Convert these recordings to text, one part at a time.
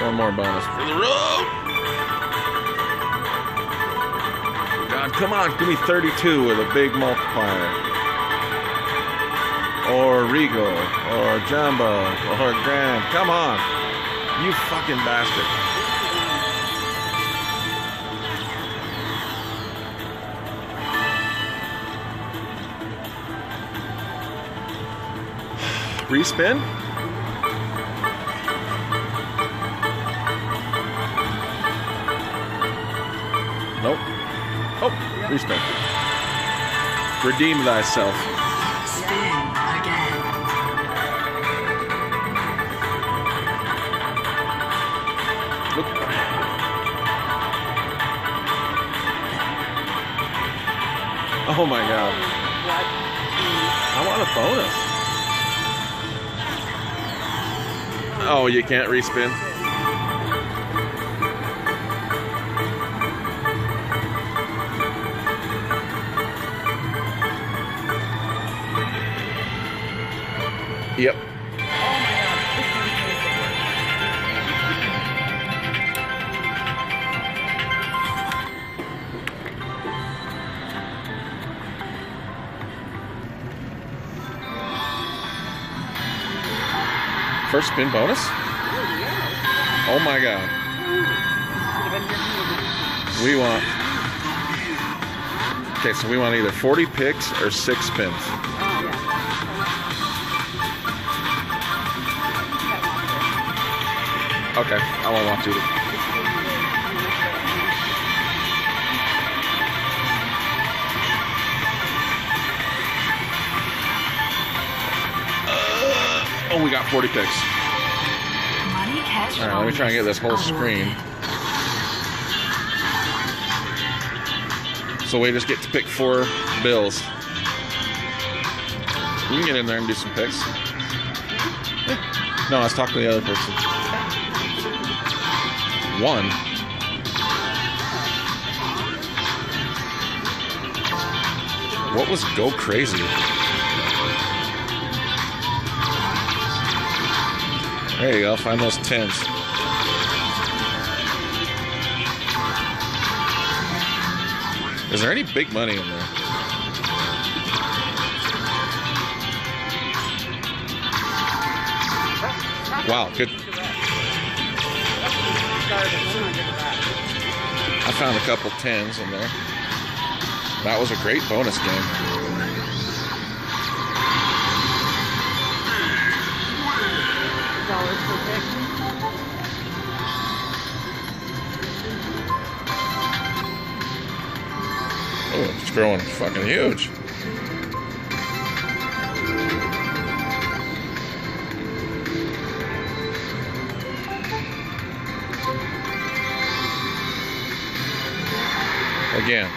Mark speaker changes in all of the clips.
Speaker 1: One more bonus for the road. God, come on, give me 32 with a big multiplier. Or Regal, or Jumbo, or Grand. Come on. You fucking bastard. Respin? Nope. Oh, respin. Redeem thyself.
Speaker 2: Spin again.
Speaker 1: Look. Oh my god. I want a bonus. Oh, you can't respin? Yep. First spin bonus? Oh my god. We want. Okay, so we want either 40 picks or six spins. Okay, I won't want to. Oh, we got 40 picks. All right, let me try and get this whole screen. So we just get to pick four bills. You can get in there and do some picks. No, I was talking to the other person. One. What was go crazy? There you go. Find those tens. Is there any big money in there? Wow, good. I found a couple tens in there. That was a great bonus game.
Speaker 3: Dollars per pick.
Speaker 1: Oh, it's growing fucking huge. Again.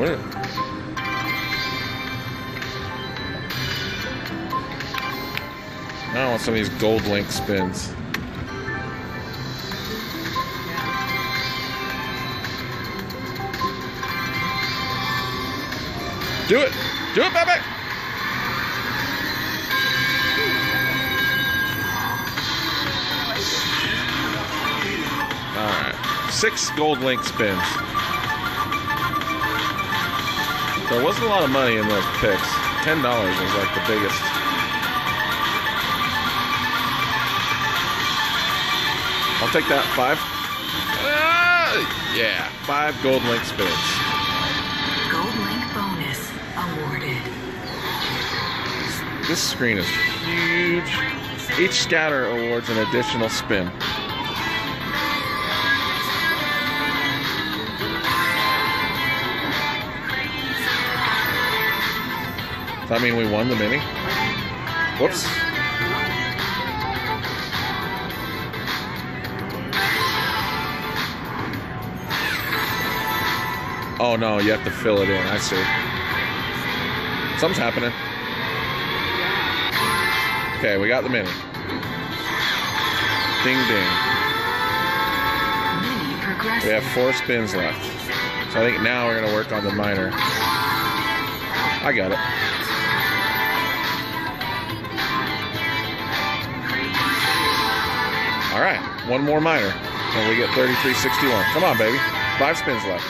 Speaker 1: I want some of these gold link spins. Do it! Do it, baby! Alright. Six gold link spins. There wasn't a lot of money in those picks. Ten dollars was like the biggest. I'll take that five. Ah, yeah, five gold link spins.
Speaker 2: Gold Link bonus awarded.
Speaker 1: This screen is huge. Each scatter awards an additional spin. Does that mean we won the mini? Whoops. Oh no, you have to fill it in. I see. Something's happening. Okay, we got the mini. Ding ding. We have four spins left. So I think now we're gonna work on the minor. I got it. All right, one more minor, and we get 3361. Come on, baby. Five spins left.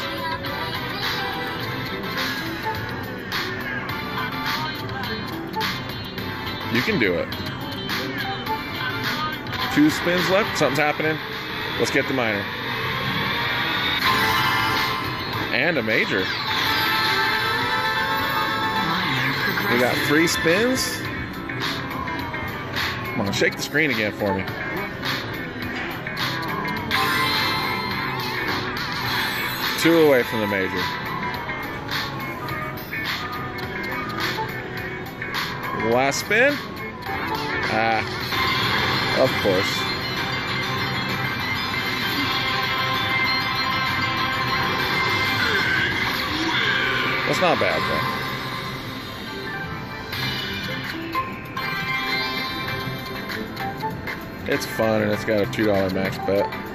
Speaker 1: You can do it. Two spins left. Something's happening. Let's get the minor. And a major. We got three spins. Come on, shake the screen again for me. Two away from the major. Last spin. Ah, of course. That's not bad though. It's fun and it's got a two dollar max bet.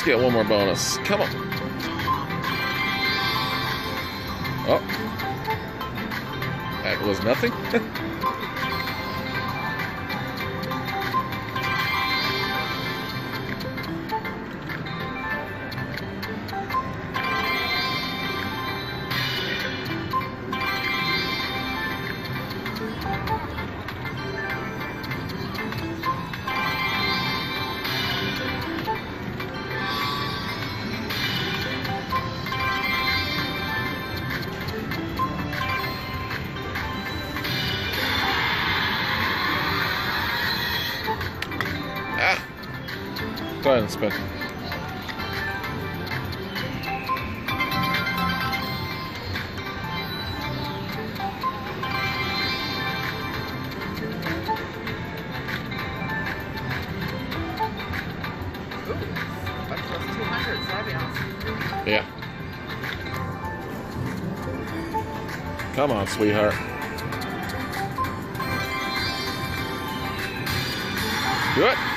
Speaker 1: Let's get one more bonus. Come on. Oh. That was nothing. Yeah. Come on, sweetheart. Do it.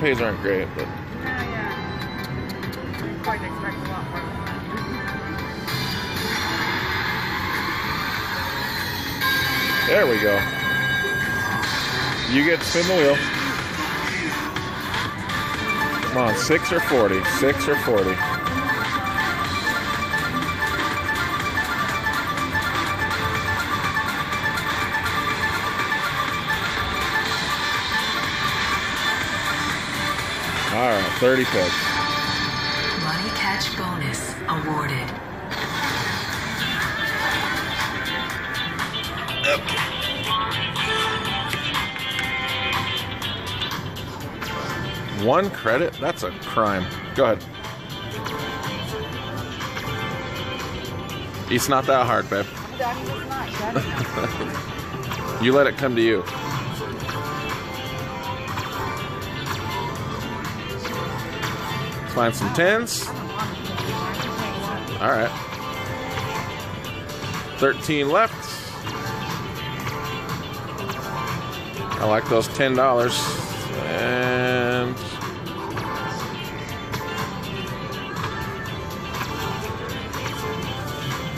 Speaker 1: Pays aren't great, but
Speaker 3: Yeah, yeah. You quite expect a lot more
Speaker 1: there we go. You get to spin the wheel. Come on, six or 40. Six or 40. 30 picks.
Speaker 2: Money catch bonus awarded.
Speaker 1: One credit? That's a crime. Go ahead. It's not that hard, babe.
Speaker 3: Daddy not. Daddy knows.
Speaker 1: You let it come to you. Find some tens. All right. 13 left. I like those $10. And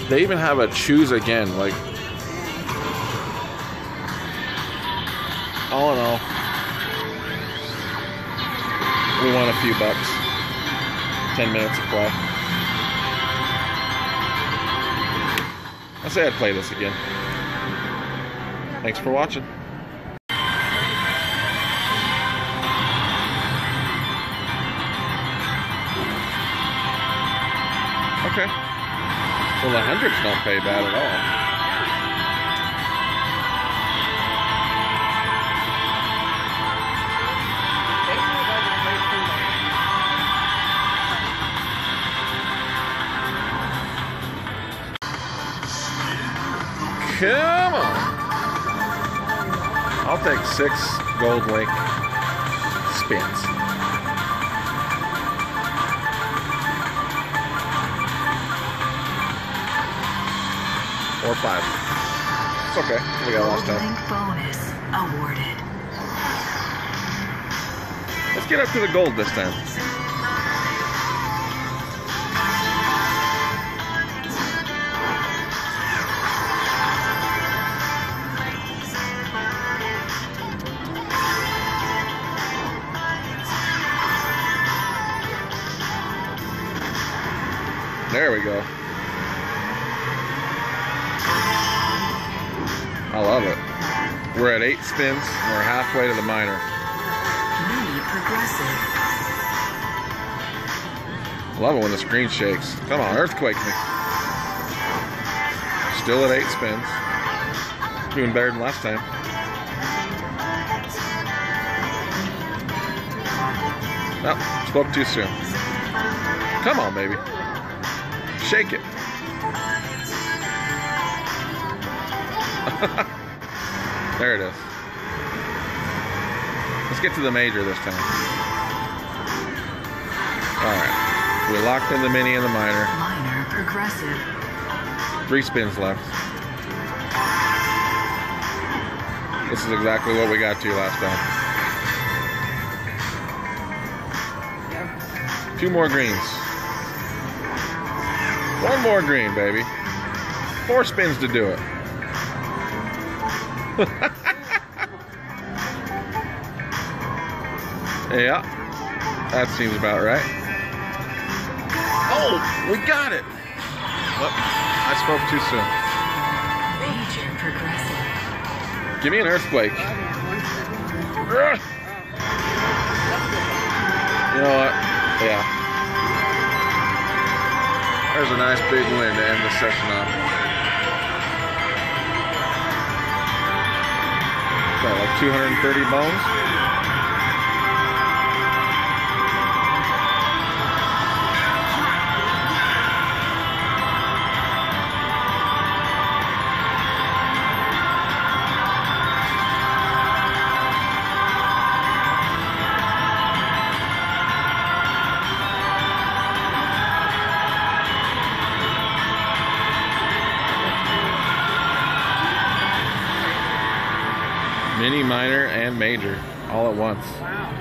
Speaker 1: they even have a choose again. Like, all in all, we won a few bucks. 10 minutes of play. I say I'd play this again. Thanks for watching. Okay. Well, the hundreds don't pay bad at all. Come on. I'll take six gold link spins. Or five. It's okay. We got
Speaker 2: Gold
Speaker 1: time.
Speaker 2: Bonus awarded.
Speaker 1: Let's get up to the gold this time. There we go. I love it. We're at eight spins. and We're halfway to the minor.
Speaker 2: Mini progressive.
Speaker 1: Love it when the screen shakes. Come on, earthquake me. Still at eight spins. Doing better than last time. Oh, spoke too soon. Come on, baby. Shake it. there it is. Let's get to the major this time. Alright. We locked in the mini and the minor.
Speaker 2: Minor progressive.
Speaker 1: Three spins left. This is exactly what we got to last time. Two more greens. One more green, baby. Four spins to do it. yeah, that seems about right. Oh, we got it. Well, I spoke too soon.
Speaker 2: Major progressive.
Speaker 1: Give me an earthquake. You know what? Yeah. There's a nice big win to end the session off. Got like 230 bones. Minor, and major all at once.
Speaker 3: Wow.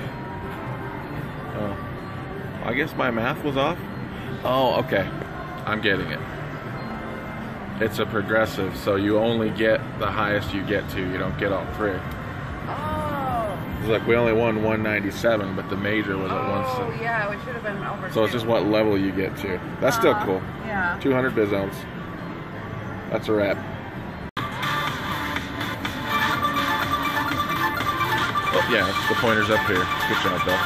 Speaker 1: Oh. I guess my math was off. Oh, okay. I'm getting it. It's a progressive, so you only get the highest you get to. You don't get all three.
Speaker 3: Oh.
Speaker 1: It's like we only won 197, but the major was at
Speaker 3: Oh,
Speaker 1: one.
Speaker 3: yeah, we should have been over.
Speaker 1: So it's just what level you get to. That's still
Speaker 3: Uh,
Speaker 1: cool.
Speaker 3: Yeah.
Speaker 1: 200 bizones. That's a wrap. Yeah, the pointer's up here. Good job, Bill.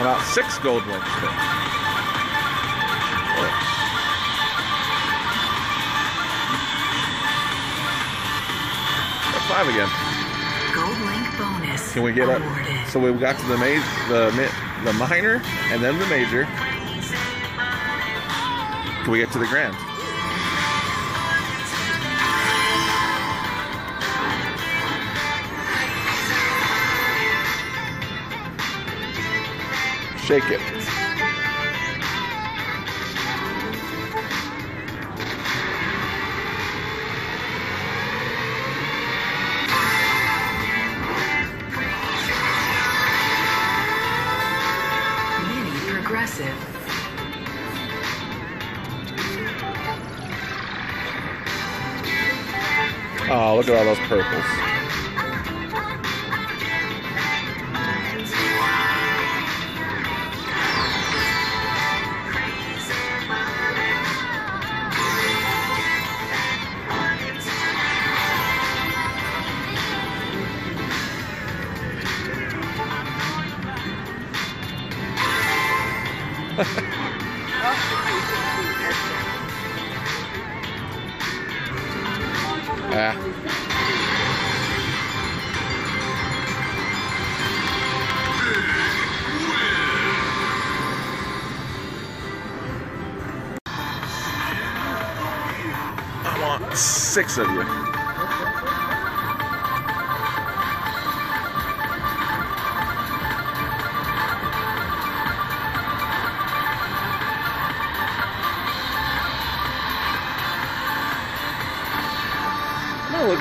Speaker 1: About six gold links there. Oh. Five again.
Speaker 2: Gold Link bonus
Speaker 1: Can we get up? So we got to the ma- the the minor and then the major. Can we get to the grand? Shake it.
Speaker 2: Mini Progressive.
Speaker 1: Oh, look at all those purples. Ah. I want six of you.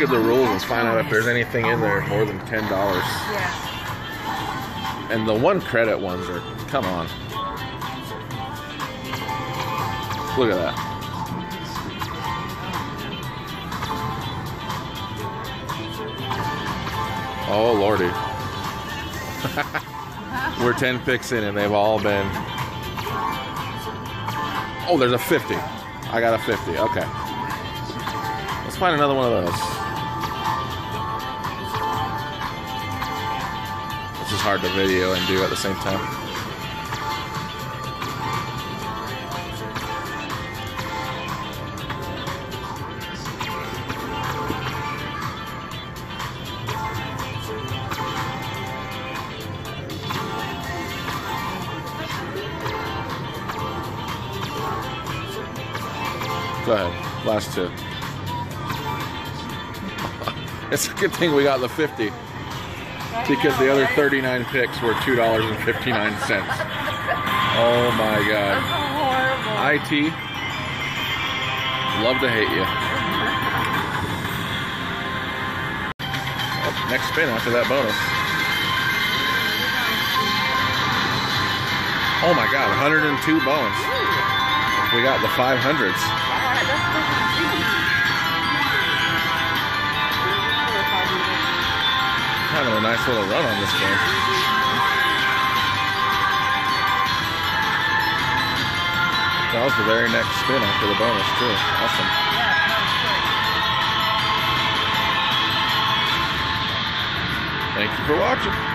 Speaker 1: At the rules and find out if there's anything in there more than ten dollars.
Speaker 3: Yeah.
Speaker 1: And the one credit ones are come on. Look at that. Oh lordy. We're 10 picks in and they've all been Oh, there's a 50. I got a 50. Okay. Let's find another one of those. Hard to video and do at the same time. Go ahead. Last two. it's a good thing we got the 50 because the other 39 picks were $2.59. Oh my god.
Speaker 3: Horrible.
Speaker 1: IT, love to hate you. Oh, next spin after that bonus. Oh my god, 102 bones. We got the 500s. Having a nice little run on this game. That was the very next spin after the bonus too. Awesome. Thank you for watching.